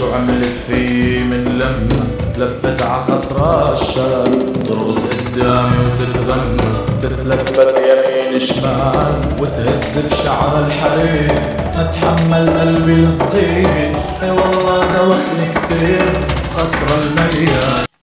شو عملت فيه من لما لفت ع خصرة الشام ترقص قدامي وتتغنى. تتلفت يمين شمال وتهز بشعر الحرير. اتحمل قلبي الصغير. إي والله دوخني كتير. خصر المليان.